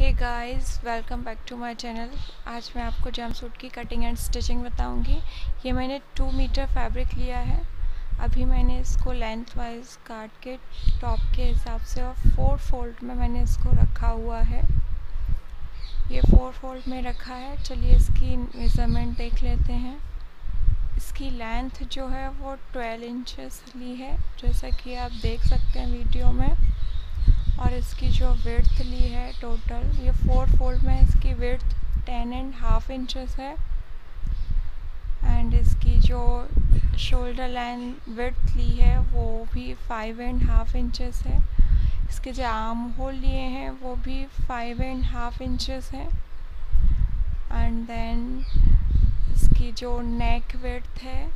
Hey guys welcome back to my channel आज मैं आपको जम सूट की कटिंग एंड स्टिचिंग बताऊँगी। ये मैंने टू मीटर फैब्रिक लिया है। अभी मैंने इसको लेंथ वाइज काट के टॉप के हिसाब से और फोर फोल्ड में मैंने इसको रखा हुआ है। ये फोर फोल्ड में रखा है। चलिए इसकी मेज़रमेंट देख लेते हैं। इसकी लेंथ जो है वो ट्वेल्व इंचेस ली है। जैसा कि आप देख सकते हैं वीडियो में। और इसकी जो वर्थ ली है टोटल ये फोर फोल्ड में इसकी width ten and half inches है। एंड इसकी जो शोल्डर लाइन वर्थ ली है, वो भी फाइव एंड हाफ़ इंचेस है। इसके जो आर्म होल लिए हैं, वो भी फाइव एंड हाफ़ इंचेस है। एंड देन इसकी जो नेक विर्थ है,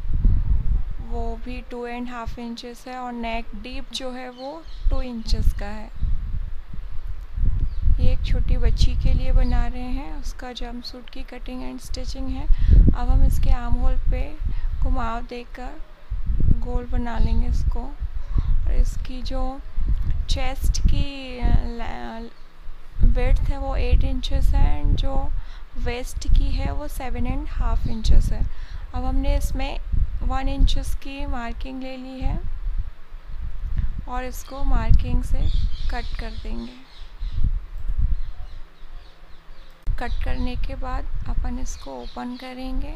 वो भी टू एंड हाफ़ इंचेस है। और नेक डीप जो है, वो टू इंचेस का है। ये एक छोटी बच्ची के लिए बना रहे हैं। उसका जम सूट की कटिंग एंड स्टिचिंग है। अब हम इसके आर्म होल पे घुमाव देकर गोल बना लेंगे इसको। और इसकी जो चेस्ट की वेथ है वो एट इंचेस है एंड जो वेस्ट की है वो सेवन एंड हाफ़ इंचेस है। अब हमने इसमें वन इंचेस की मार्किंग ले ली है और इसको मार्किंग से कट कर देंगे। कट करने के बाद अपन इसको ओपन करेंगे।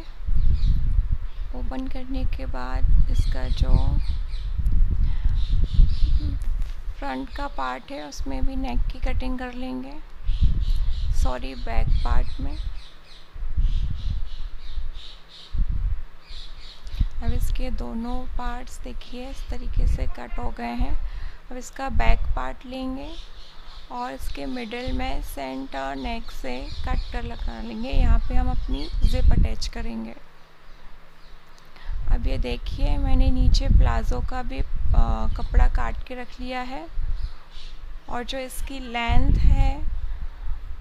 ओपन करने के बाद इसका जो फ्रंट का पार्ट है, उसमें भी नेक की कटिंग कर लेंगे। सॉरी बैक पार्ट में। अब इसके दोनों पार्ट्स देखिए, इस तरीके से कट हो गए हैं। अब इसका बैक पार्ट लेंगे। और इसके मिडिल में सेंटर नेक से कट कर लगा लेंगे। यहाँ पे हम अपनी ज़िप अटैच करेंगे। अब ये देखिए मैंने नीचे प्लाज़ो का भी आ, कपड़ा काट के रख लिया है। और जो इसकी लेंथ है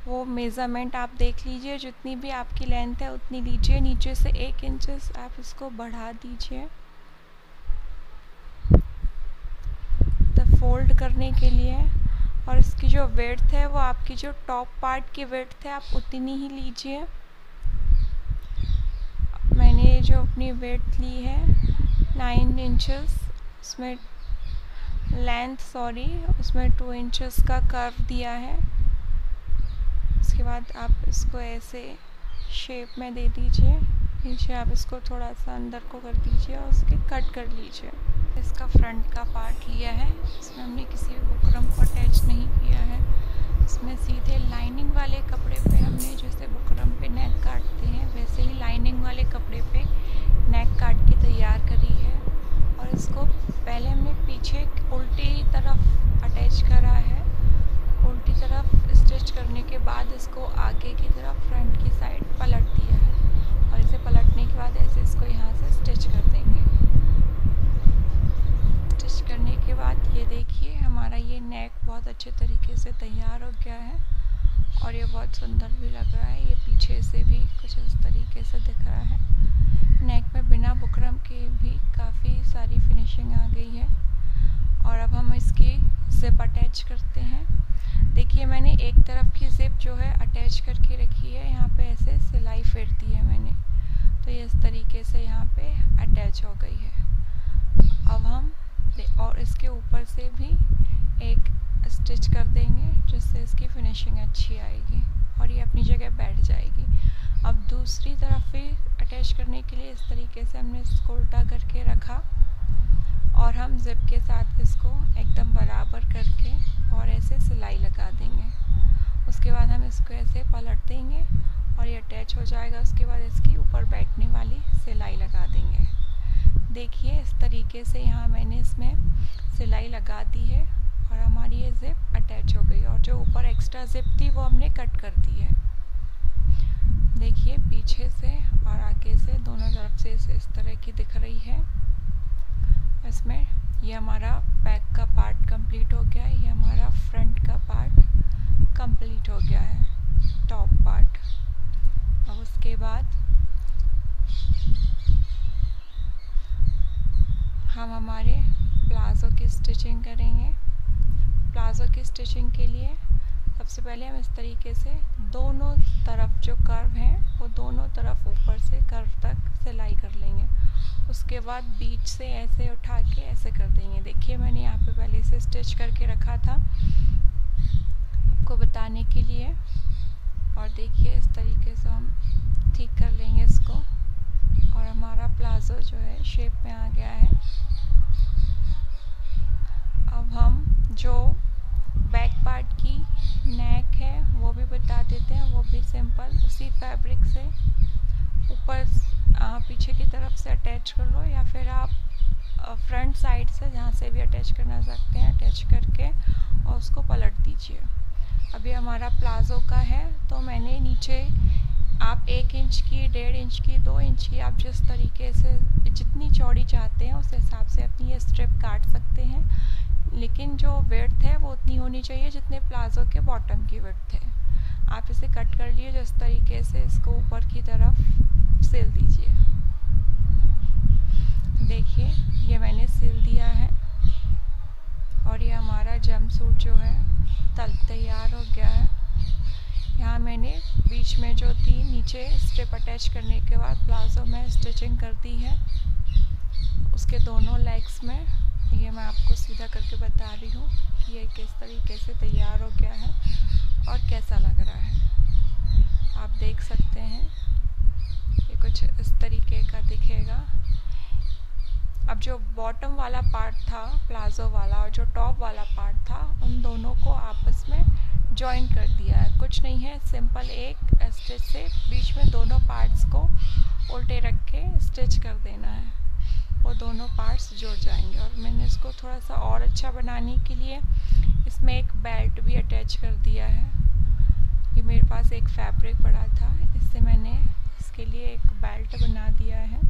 वो मेज़रमेंट आप देख लीजिए। जितनी भी आपकी लेंथ है उतनी लीजिए। नीचे से एक इंचेस आप इसको बढ़ा दीजिए। तो फोल्ड करने के लिए और इसकी जो वेथ है, वो आपकी जो टॉप पार्ट की वेथ है, आप उतनी ही लीजिए। मैंने ये जो अपनी वेथ ली है नाइन इंचेस उसमें लेंथ सॉरी उसमें टू इंचेस का कर्व दिया है। उसके बाद आप इसको ऐसे शेप में दे दीजिए। नीचे आप इसको थोड़ा सा अंदर को कर दीजिए और उसके कट कर लीजिए। इसका फ्रंट का पार्ट लिया है। इसमें हमने किसी भी बुकरम को अटैच नहीं किया है इसमें सीधे लाइनिंग वाले कपड़े पे हमने जैसे बुकरम पे नेक काटते हैं, वैसे ही लाइनिंग वाले कपड़े पे नेक काट के तैयार करी है। और इसको पहले हमने पीछे उल्टी तरफ़ अटैच करा है। उल्टी तरफ़ स्टिच करने के बाद इसको आगे की तरफ़ फ्रंट की साइड पलट दिया है। और इसे पलटने के बाद ऐसे इसको यहाँ से स्टिच कर देंगे। स्टिच करने के बाद ये देखिए, हमारा ये नेक बहुत अच्छे तरीके से तैयार हो गया है। और ये बहुत सुंदर भी लग रहा है, ये पीछे से भी कुछ इस तरीके से दिख रहा है। नेक में बिना बुकरम के भी काफ़ी सारी फिनिशिंग आ गई है। और अब हम इसकी ज़िप अटैच करते हैं। देखिए, मैंने एक तरफ़ की ज़िप जो है अटैच करके रखी है, यहाँ पे ऐसे सिलाई फिर दी है मैंने। तो ये इस तरीके से यहाँ पे अटैच हो गई है। अब हम और इसके ऊपर से भी एक स्टिच कर देंगे। जिससे इसकी फिनिशिंग अच्छी आएगी और ये अपनी जगह बैठ जाएगी। अब दूसरी तरफ़ भी अटैच करने के लिए इस तरीके से हमने इसको उल्टा करके रखा और हम ज़िप के साथ इसको एकदम बराबर करके और ऐसे सिलाई लगा देंगे। उसके बाद हम इसको ऐसे पलट देंगे और ये अटैच हो जाएगा। उसके बाद इसकी ऊपर बैठने वाली सिलाई लगा देंगे। देखिए इस तरीके से यहाँ मैंने इसमें सिलाई लगा दी है। और हमारी ये ज़िप अटैच हो गई और जो ऊपर एक्स्ट्रा ज़िप थी वो हमने कट कर दी है। देखिए पीछे से और आगे से दोनों तरफ़ से इस, तरह की दिख रही है। इसमें ये हमारा बैक का पार्ट कंप्लीट हो गया है ये हमारा फ्रंट का पार्ट कंप्लीट हो गया है टॉप पार्ट अब उसके बाद हम हमारे प्लाज़ो की स्टिचिंग करेंगे। प्लाज़ो की स्टिचिंग के लिए, सबसे पहले हम इस तरीके से दोनों तरफ़ जो कर्व हैं, वो दोनों तरफ़ ऊपर से कर्व तक सिलाई कर लेंगे। उसके बाद बीच से ऐसे उठा के ऐसे कर देंगे। देखिए, मैंने यहाँ पे पहले से स्टिच करके रखा था। आपको बताने के लिए, और देखिए, इस तरीके से हम ठीक कर लेंगे इसको। और हमारा प्लाज़ो जो है शेप में आ गया है अब हम जो बैक पार्ट की नेक है वो भी बता देते हैं वो भी सिंपल उसी फैब्रिक से ऊपर पीछे की तरफ़ से अटैच कर लो या फिर आप फ्रंट साइड से जहाँ से भी अटैच करना चाहते हैं अटैच करके और उसको पलट दीजिए। अभी हमारा प्लाज़ो का है तो मैंने नीचे आप एक इंच की, डेढ़ इंच की, दो इंच की आप जिस तरीके से, जितनी चौड़ी चाहते हैं उस हिसाब से अपनी ये स्ट्रिप काट सकते हैं। लेकिन जो वेथ है वो उतनी होनी चाहिए जितने प्लाज़ो के बॉटम की वेथ है। आप इसे कट कर लिए जिस तरीके से इसको ऊपर की तरफ़ सिल दीजिए। देखिए, ये मैंने सिल दिया है। और ये हमारा जम सूट जो है, तल तैयार हो गया है। यहाँ मैंने बीच में जो थी नीचे स्ट्रिप अटैच करने के बाद प्लाज़ो में स्टिचिंग कर दी है। उसके दोनों लेग्स में, ये मैं आपको सीधा करके बता रही हूँ कि ये किस तरीके से तैयार हो गया है और कैसा लग रहा है। आप देख सकते हैं, ये कुछ इस तरीके का दिखेगा। अब जो बॉटम वाला पार्ट था प्लाज़ो वाला और जो टॉप वाला पार्ट था, उन दोनों को आपस में जॉइन कर दिया है। कुछ नहीं है सिंपल एक स्टिच से बीच में दोनों पार्ट्स को उल्टे रख के स्टिच कर देना है। वो दोनों पार्ट्स जुड़ जाएँगे और मैंने इसको थोड़ा सा और अच्छा बनाने के लिए इसमें एक बेल्ट भी अटैच कर दिया है। ये मेरे पास एक फैब्रिक पड़ा था, इससे मैंने इसके लिए एक बेल्ट बना दिया है।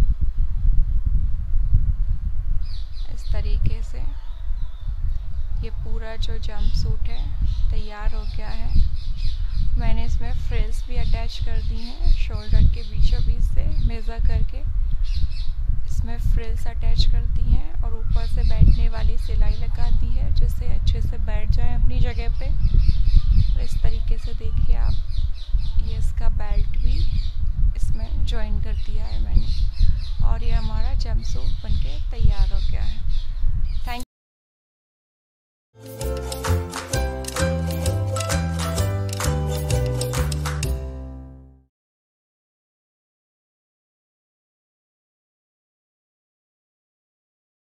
तरीके से। ये पूरा जो जंप सूट है, तैयार हो गया है। मैंने इसमें फ्रिल्स भी अटैच कर दी हैं शोल्डर के बीचों बीच से मेज़र करके। इसमें फ्रिल्स अटैच कर दी हैं और ऊपर से बैठने वाली सिलाई लगा दी है, जिससे अच्छे से बैठ जाए अपनी जगह पे। और इस तरीके से देखिए आप, ये इसका बेल्ट भी इसमें ज्वाइन कर दिया है मैंने। और ये हमारा जम सूट बन तैयार हो गया है।